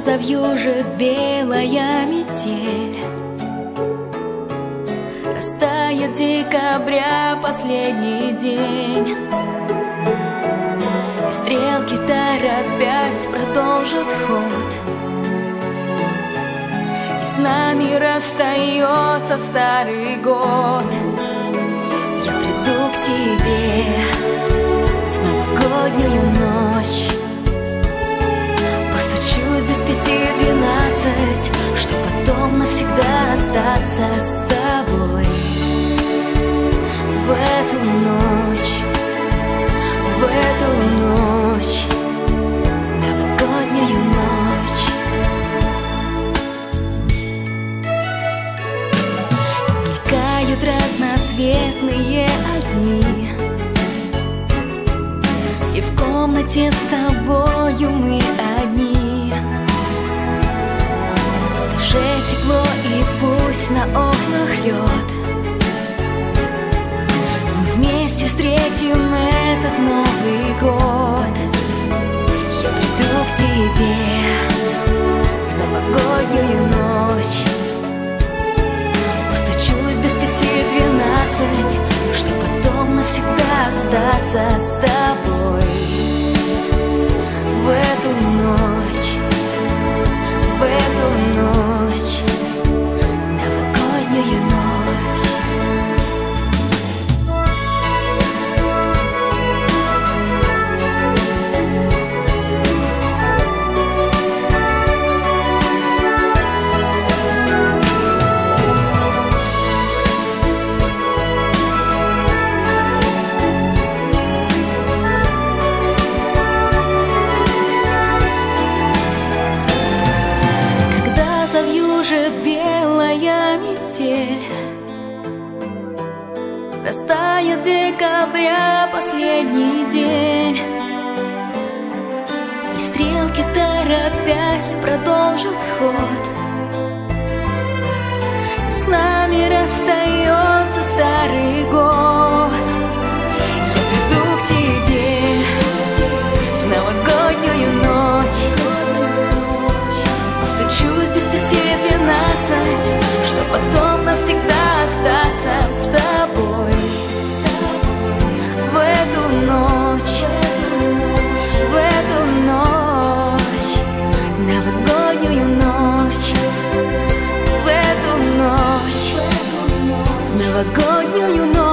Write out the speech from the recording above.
завьюжит белая метель. Растает декабря последний день. И стрелки торопясь продолжат ход. И с нами расстается старый год. Я приду к тебе ночь, в эту ночь Новогоднюю ночь. Мелькают разноцветные огни И в комнате с тобою мы одни. В душе тепло и пусть на окнах лед этот Новый год. Я приду к тебе в новогоднюю ночь. Постучусь без пяти двенадцать Чтоб потом навсегда остаться с завьюжит белая метель. Растает декабря последний день. И стрелки торопясь продолжат ход. С нами расстается старый потом навсегда остаться с тобой. В эту ночь, в эту ночь Новогоднюю ночь. В эту ночь, в новогоднюю ночь